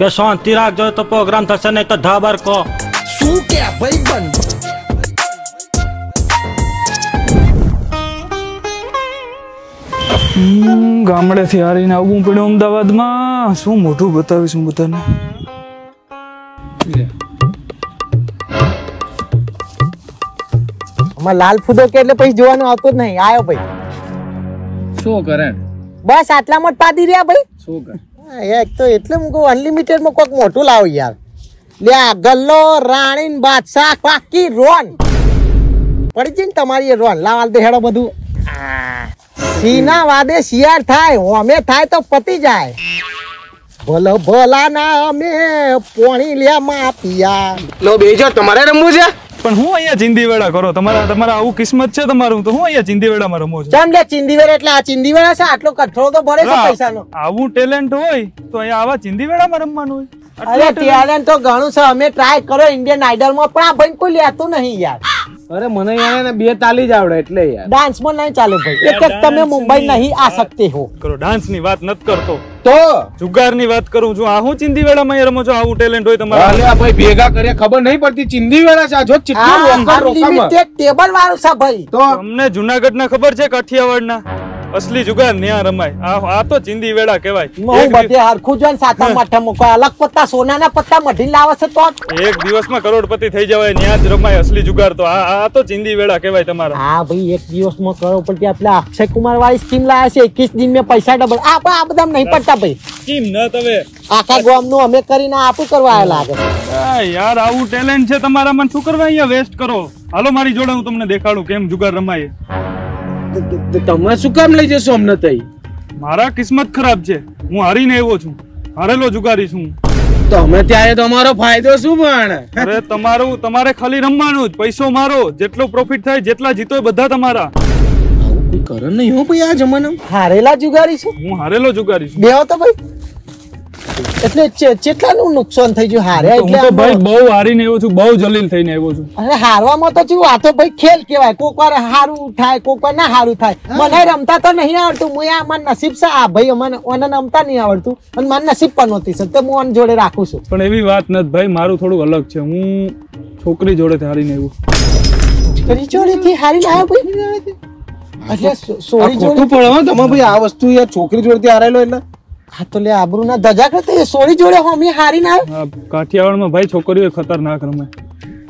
કે શાંતિ રાખજો તો પ્રોગ્રામ થશે નહીં તો ધાબર કો. શું કે ભાઈ બન ગામડે ગામડેથી હારીને આવવું પડ્યું અમદાવાદમાં. શું મોઢું બતાવીશું બધાને? આમાં લાલ ફૂદો કે એટલે પછી જોવાનું આવતું જ નહીં. આયો ભાઈ. શું કરે? બસ આટલામાં જ પાડી રહ્યા ભાઈ. શું કરે? એક તો એટલે હું કહું અનલિમિટેડમાં કોઈક મોટું લાવો યાર. લે આ ગલ્લો, રાણી બાદશાહ, પાકી રોન. પડી જઈ ને તમારી રોન. લાવાલ દે હેડો બધું. સીના વાદે શિયાળ થાય અમે થાય તો પતી જાય. ભલો ભલા ના અમે પોણી લ્યા માં પિયા લો બેજો તમારે રમવું છે? પણ હું અહીંયા ચિંદીવેડા કરો? તમારા તમારા આવું કિસ્મત છે તમારું તો હું અહીંયા ચિંદીવેડામાં રમો છું. ચમ લે ચિંદીવેડા એટલે આ ચિંદીવેડા છે? આટલો કઠોળો તો ભરે છે પૈસાનો. આવું ટેલેન્ટ હોય તો અહીંયા આવા ચિંદીવેડામાં રમવાનું હોય. અરે ટેલેન્ટ તો ઘણું છે. અમે ટ્રાય કરો ઇન્ડિયન આઈડલમાં પણ આ ભાઈ કોઈ લેતું નહીં યાર. અરે મને યાર એને બે તાલી જ આવડે એટલે યાર. ડાન્સમાં નહીં ચાલે ભાઈ. એક એક તમે મુંબઈ નહીં આ શકતે હો. કરો ડાન્સની વાત નથી કરતો. તો? જુગારની વાત કરું છું. આ હું ચિંદી વેળા માં રમો છો? આવું ટેલેન્ટ હોય તમારે. અરે ભાઈ ભેગા કરે ખબર નહીં પડતી. ચિંદી વેળા છે. આ જો ચિત્તું રોકામાં. અનલિમિટેડ ટેબલ વાળું છે ભાઈ. તો? તમને જુનાગઢ ના ખબર છે કાઠિયાવાડ અસલી જુગાર ન્યા રમાય. આ આ તો ચિંદી વેડા કહેવાય. હું બધે હરખું જો ને સાતમ માઠમ મૂકો. અલગ પત્તા સોનાના પત્તા મઢી લાવે છે તો? એક દિવસમાં કરોડપતિ થઈ જવાય ન્યા જ રમાય અસલી જુગાર તો. આ આ તો ચિંદી વેડા કહેવાય તમારા. હા ભાઈ એક દિવસમાં કરો પણ ત્યાં અક્ષય કુમાર વાળી સ્કીમ લાયા છે. એકવીસ દિન મે પૈસા ડબલ આ આ બધા નહીં પડતા ભાઈ. સ્કીમ ન તવે આખા ગામનું અમે કરીને આપું કરવા આયેલા લાગે યાર આવું ટેલેન્ટ છે તમારામાં. શું કરવા અહીંયા વેસ્ટ કરો? હાલો મારી જોડે હું તમને દેખાડું કેમ જુગાર રમાય. તમે શું કામ લઈ જશો અમને તઈ? મારા કિસ્મત ખરાબ છે. હું હારીને આવ્યો છું. હારેલો જુગારી છું તમે ત્યાં તમારો ફાયદો શું પણ? અરે તમારું તમારે ખાલી રમવાનું જ. પૈસો મારો. જેટલો પ્રોફિટ થાય જેટલા જીતો બધા તમારા. આવું કોઈ નહીં હો ભાઈ આ જમાનામાં? હારેલા જુગારી છું? હું હારેલો જુગારી છું. બેહો તો ભાઈ. એટલે કેટલાનું નુકસાન થઈ ગયું? હારે એટલે તો ભાઈ બહુ હારીને આવ્યો છું બહુ જલીલ થઈને આવ્યો છું. અરે હારવામાં તો શું આ તો ભાઈ ખેલ કેવાય કોક વાર હારું થાય કોક વાર ના હારું થાય. મને રમતા તો નહીં આવડતું. હું આ માર નસીબ છે. આ ભાઈ મને મને રમતા નહીં આવડતું. અને મારું નસીબ પણ નહોતી છે. તો હું જોડે રાખું છું. પણ એવી વાત નથી ભાઈ મારું થોડું અલગ છે. હું છોકરી જોડે હારીને આવ્યો. છોકરી જોડેથી હારી ના આવ્યો ભાઈ? એટલે સોરી જોડે ખોટું પડે તમે ભાઈ આ વસ્તુ યાર છોકરી જોડેથી હારેલો એટલે. હા તો લે આબરૂ ના ધજા કરતા સોળી જોડે હોમી હારી ના કાઠિયાવાડમાં ભાઈ છોકરીઓ ખતરનાક રમે.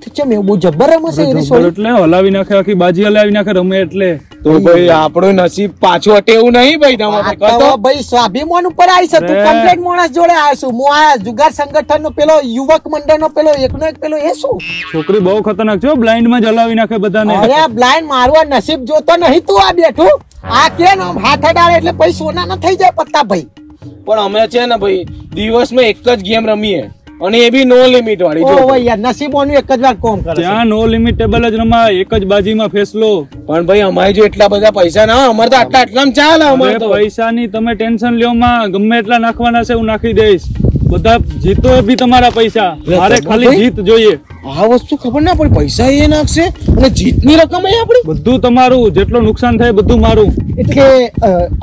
તો ચમ એવું બહુ જબ્બર રમે છે એની સોળી. એટલે હલાવી નાખે આખી બાજી હલાવી નાખે રમે એટલે. તો ભાઈ આપણો નસીબ પાછો હટે એવું નહીં ભાઈ તમારે તો. કહો ભાઈ સ્વાભિમાન ઉપર આવી છે તું કમ્પ્લેટ માણસ જોડે આવ્યો છું હું આ જુગાર સંગઠન નો પેલો યુવક મંડળ નો પેલો એકનો એક પેલો એ શું? છોકરી બહુ ખતરનાક છે બ્લાઇન્ડમાં જલાવી હલાવી નાખે બધાને. અરે બ્લાઇન્ડ મારવા નસીબ જોતો નહીં તું આ બેઠું. આ કે હાથ અડાડે એટલે પછી સોના ના થઈ જાય પત્તા ભાઈ. પણ અમે છે ને ભાઈ દિવસમાં એક જ ગેમ રમીએ. અને એ બી નો લિમિટ વાળી ઓ જો ભાઈ યાર નસીબોનું એક જ વાર કોમ કરે ત્યાં નો લિમિટ ટેબલ જ રમાય એક જ બાજીમાં ફેસલો. પણ ભાઈ અમારે જો એટલા બધા પૈસા ના હોય, અમારે તો આટલા આટલામાં ચાલે અમારે તો. પૈસાની તમે ટેન્શન લ્યો માં ગમે એટલા નાખવાના છે હું નાખી દઈશ. બધા જીતો બી તમારા પૈસા. મારે ખાલી જીત જોઈએ. આ વસ્તુ ખબર ના પડી પૈસા એ નાખશે અને જીતની રકમ એ આપણી? બધું તમારું જેટલું નુકસાન થાય બધું મારું. એટલે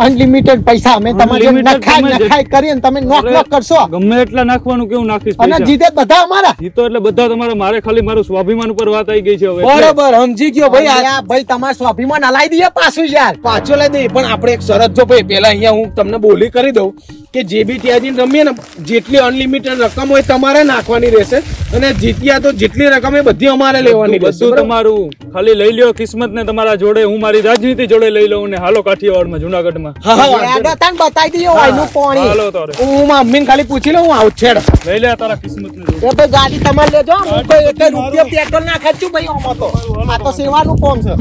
અનલિમિટેડ પૈસા અમે તમારે નખાય નખાય કરીને તમે નોક નોક કરશો. ગમે એટલા નાખવાનું કેવું નાખીશ અને જીતે બધા અમારા. જીતો એટલે બધા તમારા મારે ખાલી મારું સ્વાભિમાન ઉપર વાત આવી ગઈ છે હવે. બરાબર સમજી ગયો. ભાઈ આ ભાઈ તમારે સ્વાભિમાન હલાઈ દઈએ પાછું યાર. પાછો લઈ દઈએ પણ આપણે એક શરત જો ભાઈ પેલા અહીંયા હું તમને બોલી કરી દઉં. કે જે બી ત્યાં રમીએ ને જેટલી અનલિમિટેડ રકમ હોય તમારે નાખવાની રહેશે. અને જીત્યા તો જેટલી રકમ એ બધી અમારે લેવાની બધું તમારું ખાલી લઈ લ્યો કિસ્મત ને તમારા જોડે હું મારી રાજનીતિ જોડે લઈ લઉં ને હાલો કાઠિયાવાડમાં જુનાગઢમાં. બતાવી દઈએ એનું પાણી. હાલો તારે. હું મમ્મીને ખાલી પૂછી લઉં હું આવું છેડ. લઈ લે તારા કિસ્મત ને એ ભાઈ ગાડી તમારે લેજો હું કોઈ એક રૂપિયો પેટ્રોલ ના ખર્ચું ભાઈ આમાં તો. આ તો સેવાનું કોમ છે.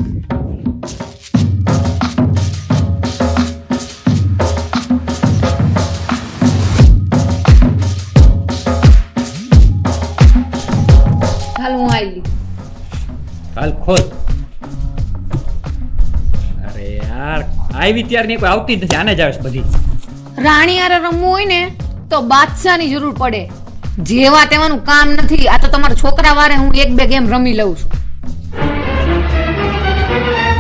હાલ ખોલ. અરે યાર આવી ત્યારની કોઈ આવતી જ નથી આને જ આવે બધી. રાણી યાર રમવું હોય ને તો બાદશાહની જરૂર પડે. જેવા તેવાનું કામ નથી આ તો તમારા છોકરા વારે હું એક બે ગેમ રમી લઉં છું.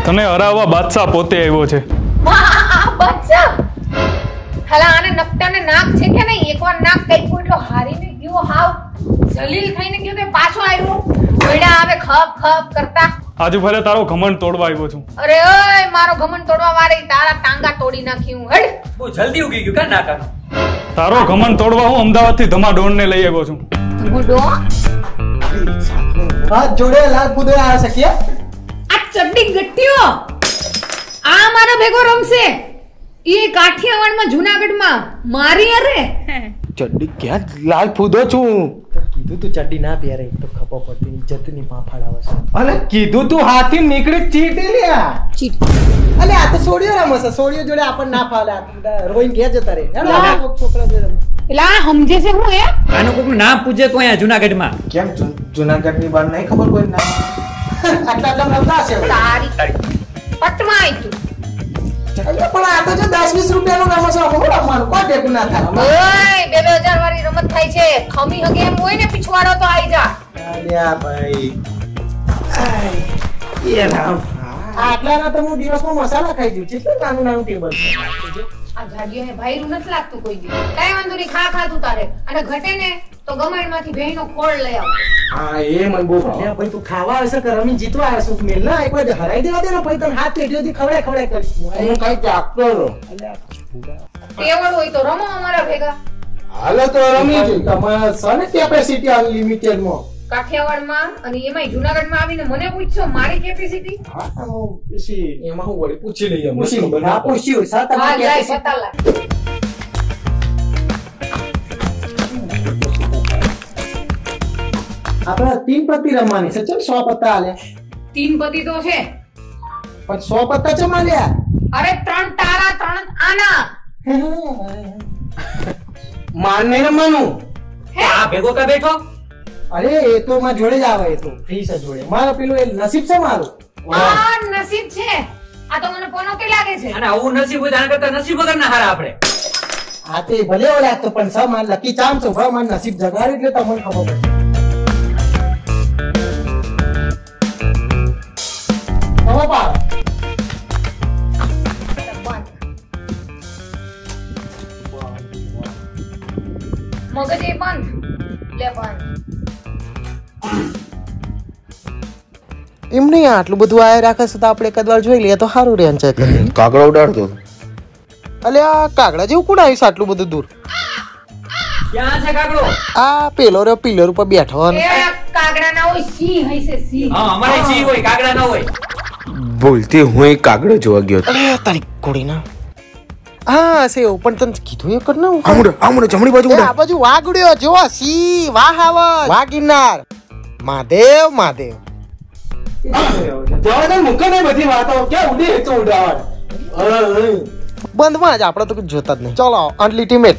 તને હરાવવા બાદશાહ પોતે આવ્યો છે. બાદશાહ! હલા આને નકટાને નાક છે કે નહીં? એકવાર નાક કઈ એટલો હારીને ગયો હાવ જલીલ થઈને ગયો કે પાછો આવ્યો? ઘોડા આવે ખપ ખપ કરતા. આજે ભલે તારો ઘમંડ તોડવા આવ્યો છું. અરે ઓય મારો ઘમંડ તોડવા વાળી તારા ટાંગા તોડી નાખી હું હડ. બહુ જલ્દી ઉગી ગયું કા નાકાનું તારો ઘમંડ તોડવા હું અમદાવાદથી ધમાડોળ ને લઈ આવ્યો છું. ધમોડો? હાથ જોડે લાગ કૂદે આ સખીએ આ ચડડી ગટ્ટીઓ! આ મારા ભેગો રમશે. એ કાઠિયાવાડમાં જુનાગઢમાં. મારી અરે. ચડડી ક્યાં લાલ ફૂદો છું? કીધું તું ચડ્ડી ના પહેરે તો ખપો પડતી ઇજ્જતની માફાડ આવે છે. અલે કીધું તું હાથી નીકળી ચીટી લ્યા અલે આ તો સોડિયો રમે છે સોડિયો જોડે આપણને ના ફાલે આ રોઈને ઘેર જતા રે છોકરા જોડે એલા એટલે આ સમજે છે હું એ? આનો કોક નામ પૂછે તો અહીંયા જુનાગઢમાં. કેમ? જુનાગઢની બાર નહીં ખબર કોઈ ના આટલા આટલા રમતા છે. તારી પટમાં તું. પણ આ તો જો દસ વીસ રૂપિયાનું રમે છે અમે રમવાનું કોઈ ભેગું ના થાય. ઓય બે બે વાળી રમત થાય છે. ખમી હગે એમ હોય ને પીછવાડો તો આવી જા. અલ્યા ભાઈ. આટલાના તો હું દિવસમાં મસાલા ખાઈ જઉં. કેટલું નાનું નાનું ટેબલ છે? આ જાડીઓને ભાઈરું નથી લાગતું કોઈ દી કઈ વાંધો નહીં ખા ખા તું તારે. અને ઘટે ને. તો ગમાણમાંથી ભેંનો ખોળ લઈ આવ. હા એ મને બહુ ભાવે. ભાઈ તું ખાવા આવશે છે કે રમી જીતવા આવે છે મેલ. ના એક વાર હરાઈ દેવા દે ને ભાઈ તને હાથ પેટીઓથી ખવડાય ખવડાય કરીશ. હું કઈ રહો. તેવડ હોય તો રમો અમારા ભેગા. હાલો તો રમી જઈ. તમારા છે કેપેસિટી અનલિમિટેડમાં? કાઠિયાવાડમાં અને એમાંય જુનાગઢમાં આવીને મને પૂછશો મારી કેપેસિટી હા એમાં હું વળી પૂછી લઈએ પૂછી ખબર હા ના પડે. પૂછ્યું સા હા આપણે તીન પત્તી રમવાની છે. ચલ સો પત્તા આલે. તીન પતિ તો છે. પણ સો પત્તા ચમ આલ્યા? અરે ત્રણ તારા ત્રણ આના. માર નહીં રમવાનું. આ ભેગો કા બેઠો? અરે એ તો માં જોડે જ આવે એ તો ફ્રી છે જોડે. મારો પેલું એ નસીબ છે મારું? આ નસીબ છે. આ તો મને પોનો કે લાગે છે? અને આવું નસીબ હોય તો આના કરતા નસીબ વગર ના હારા આપણે. આ તે ભલે ઓલા તો પણ સા માર લકી ચામ છો. ભાઈ માર નસીબ જગાડી એટલે તમને ખબર પડે મગજ એ બંધ લે બંધ એમ નહીં આટલું બધું આયા રાખે છે તો આપણે કદવાર જોઈ લઈએ તો સારું રહે છે. કાગડા ઉડાડતો અલે આ કાગડા જેવું કોણ આવ્યું છે આટલું બધું દૂર? ક્યાં છે કાગડો? આ પેલો રે પિલર ઉપર બેઠો અને કાગડા ના હોય સી હોય છે સી હા અમારે સી હોય કાગડા ના હોય. ભૂલથી હું એક કાગડો જોવા ગયો અરે તારી કોડીના હા છે પણ તને કીધું એ કર ને આમડે આમડે જમણી બાજુ આ બાજુ વાગડ્યો જો સી વાહ આવત વાગીનાર. મહાદેવ મહાદેવ. જવા દે મૂકે નહીં બધી વાતો. ક્યાં ઉડી તો ઉડાવડ બંધમાં જ આપણે તો જોતા જ નહીં. ચલો અનલિટિમેટ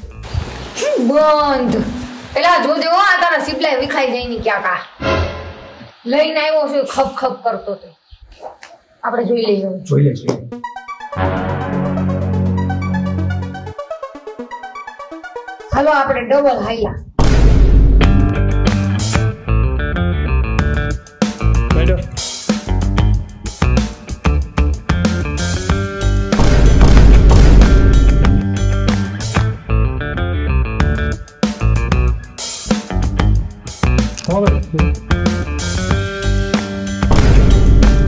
બંધ. પેલા જોજે આ તારા સિબલાય વિખાઈ જાય ની ક્યાં કા? લઈને આવ્યો છે ખપ ખપ કરતો તો. આપણે જોઈ લઈએ. જોઈ લે હાલો આપણે ડબલ હાલ્યા.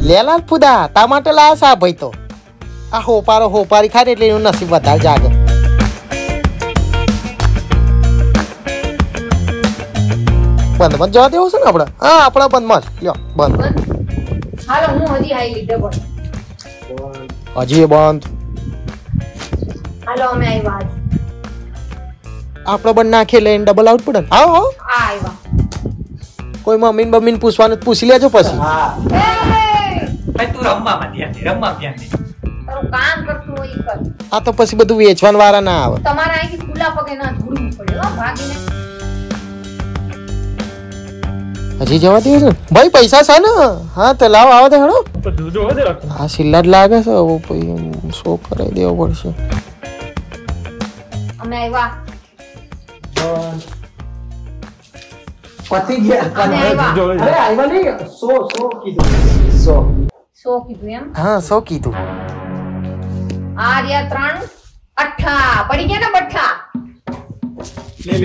લેલાલ ફુદા તા માટે લાયા સા ભાઈ તો. આ હોપારો હોપારી ખાય એટલે એનું નસીબ વધારે જાગે. બંધમાં બંધ. જવા દેવો છે ને આપણે? હા આપણા બંધમાં જ. લ્યો બંધ. બંધ. હાલો હું હજી હાઈલી ડબલ હજી બંધ. હાલો અમે આવ્યા. આપણે બંધ નાખે લઈને ડબલ આઉટ પડે આવો આવો આવ્યા કોઈ મમ્મીને બમ્મીને પૂછવાનું પૂછી લેજો પછી. એય! ભાઈ તું રમવામાં ધ્યાન દે રમવામાં ધ્યાન દે. તારું કામ કરતું હોય કર. આ તો પછી બધું વેચવાન વાળા ના આવે. તમારે અહીંથી ખુલ્લા પગે ના ધૂળવું પડે હો ભાગીને. હજી જવા દે છે ભાઈ પૈસા છે ને? હા તો લાવ આવો દે હેડો આ સિલ્લા જ લાગે છે હવે પછી શો કરાવી દેવો પડશે. અમે આવ્યા. પતી ગયા. અરે આવ્યા. નહીં. સો સો કીધું? સો સો કીધું એમ? હા સો કીધું? આ રહ્યા ત્રણ અઠ્ઠા પડી ગયા ને બઠ્ઠા એ, એક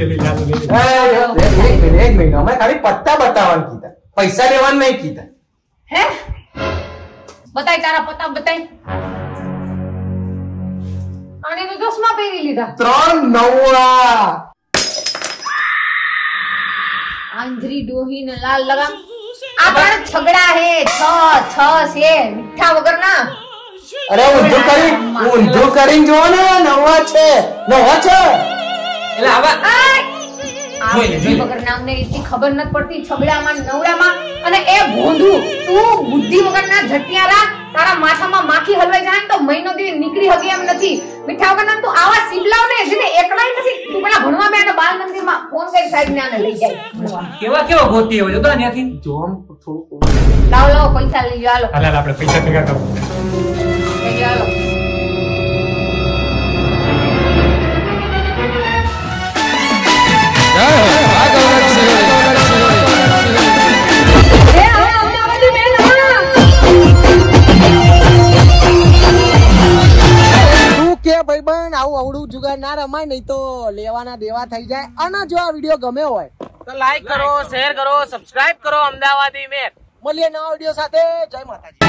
મિનિટ અમે ખાલી પત્તા બતાવવાનું કીધા. પૈસા લેવાનું નહીં કીધા. હે? બતાય તારા પત્તા બતાય. આને તો દસમા પહેરી લીધા. ત્રણ નવા આંધરી ડોહી ને લાલ લગામ. આ પણ છગડા હે. છ છ છે. મીઠા વગર ના અરે ઊંધું કરી ઊંધું કરીને જુઓ ને નવા છે. નવા છે. એટલે આવા ખબર નથી પડતી નવડામાં. અને એ ભોંધું તું બુદ્ધિ વગરના જટિયારા તારા માથામાં માખી હલવાઈ જાય તો મહિનો દી નીકળી હકી એમ નથી. મીઠા વગરના તું આવા સીબલાવ ને જેને એકલાય નથી તું પેલા ભણવા બે અને બાલ મંદિરમાં ફોન કરી સાહેબ ને આને લઈ જાય. કેવા કેવા ગોતી હોય તો ત્યાંથી જોમ થોડું લાવો લાવો પૈસા લઈ લો હાલ. હાલ આપણે પૈસા ભેગા કરો લઈ લો ભાઈબંધ, આવું અવડું જુગાર ના રમાય, નહીં તો લેવાના દેવા થઈ જાય. અને જો આ વીડિયો ગમ્યો હોય, તો લાઈક કરો શેર કરો સબસ્ક્રાઇબ કરો, અમદાવાદી મેર. મળીએ નવા વીડિયો સાથે. જય માતાજી.